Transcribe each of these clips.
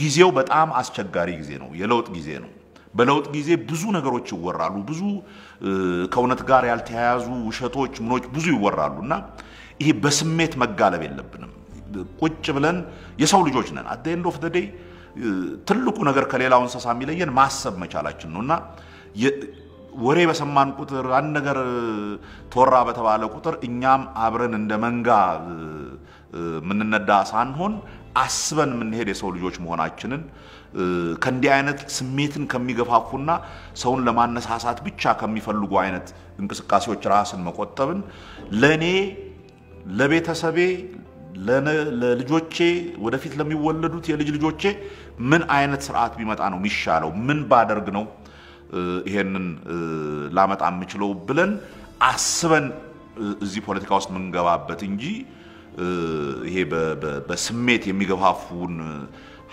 ጊዜው በጣም አስቸጋሪ ጊዜ ነው። የለውጥ ጊዜ ነው። በለውጥ ጊዜ ብዙ ነገሮች ይወራሉ። ብዙ ከእውነት ጋር ያልተያያዙ ውሸቶች፣ ምኖች ብዙ ይወራሉ እና ይሄ በስሜት መጋለብ የለብንም። ቁጭ ብለን የሰው ልጆች ነን። at end of day ትልቁ ነገር ከሌላው እንስሳ የሚለየን ማሰብ መቻላችን ነው እና ወሬ በሰማን ቁጥር አንድ ነገር ተወራ በተባለ ቁጥር እኛም አብረን እንደ መንጋ የምንነዳ ሳንሆን አስበን የምንሄድ የሰው ልጆች መሆናችንን ከእንዲህ አይነት ስሜትን ከሚገፋፉና ሰውን ለማነሳሳት ብቻ ከሚፈልጉ አይነት እንቅስቃሴዎች ራስን መቆጠብን ለእኔ፣ ለቤተሰቤ፣ ለልጆቼ፣ ወደፊት ለሚወለዱት የልጅ ልጆቼ ምን አይነት ስርዓት ቢመጣ ነው የሚሻለው? ምን ባደርግ ነው ይሄንን ላመጣ የምችለው ብለን አስበን እዚህ ፖለቲካ ውስጥ የምንገባበት እንጂ ይሄ በስሜት የሚገፋፉን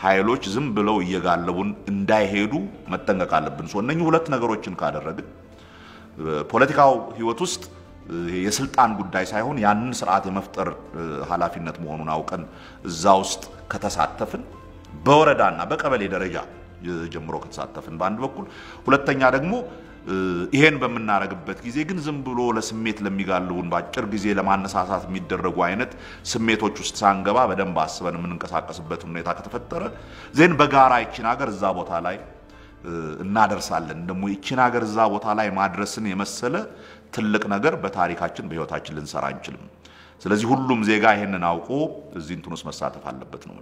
ኃይሎች ዝም ብለው እየጋለቡን እንዳይሄዱ መጠንቀቅ አለብን። እነኚህ ሁለት ነገሮችን ካደረግን ፖለቲካው ሕይወት ውስጥ የስልጣን ጉዳይ ሳይሆን ያንን ስርዓት የመፍጠር ኃላፊነት መሆኑን አውቀን እዛ ውስጥ ከተሳተፍን በወረዳና በቀበሌ ደረጃ ጀምሮ ከተሳተፍን በአንድ በኩል፣ ሁለተኛ ደግሞ ይሄን በምናደርግበት ጊዜ ግን ዝም ብሎ ለስሜት ለሚጋልቡን በአጭር ጊዜ ለማነሳሳት የሚደረጉ አይነት ስሜቶች ውስጥ ሳንገባ በደንብ አስበን የምንንቀሳቀስበት ሁኔታ ከተፈጠረ ዜን በጋራ ይችን ሀገር እዛ ቦታ ላይ እናደርሳለን። ደግሞ ይችን ሀገር እዛ ቦታ ላይ ማድረስን የመሰለ ትልቅ ነገር በታሪካችን በህይወታችን ልንሰራ አንችልም። ስለዚህ ሁሉም ዜጋ ይሄንን አውቆ እዚህ እንትን ውስጥ መሳተፍ አለበት ነው።